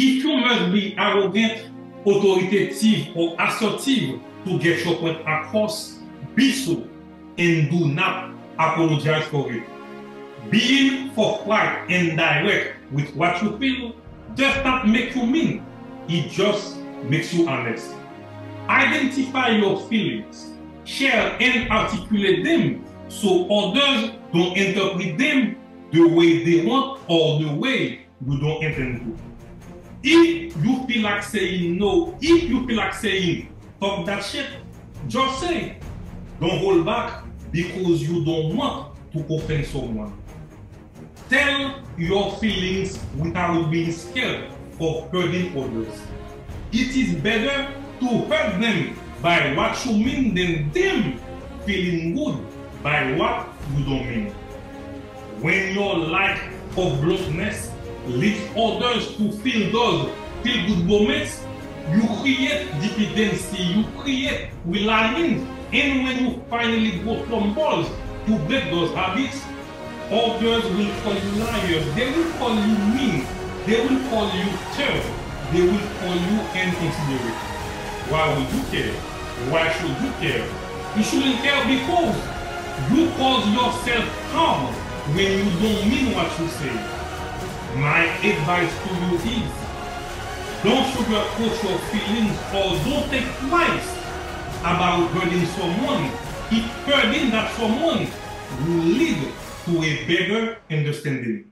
If you must be arrogant, authoritative, or assertive to get your point across, be so and do not apologize for it. Being forthright and direct with what you feel does not make you mean. It just makes you honest. Identify your feelings, share and articulate them so others don't interpret them the way they want or the way you don't intend to. If you feel like saying no, if you feel like saying fuck that shit, just say. Don't hold back because you don't want to offend someone. Tell your feelings without being scared of hurting others. It is better to hurt them by what you mean than them feeling good by what you don't mean. When your lack of bluntness leads others to feel those feel good moments, you create dependency, you create reliance, and when you finally go from balls to break those habits, others will call you liars, they will call you mean, they will call you tough, they will call you inconsiderate. Why would you care? Why should you care? You shouldn't care because you cause yourself harm when you don't mean what you say. My advice to you is don't sugarcoat your feelings or don't take twice about hurting someone. If hurting that someone will lead to a better understanding.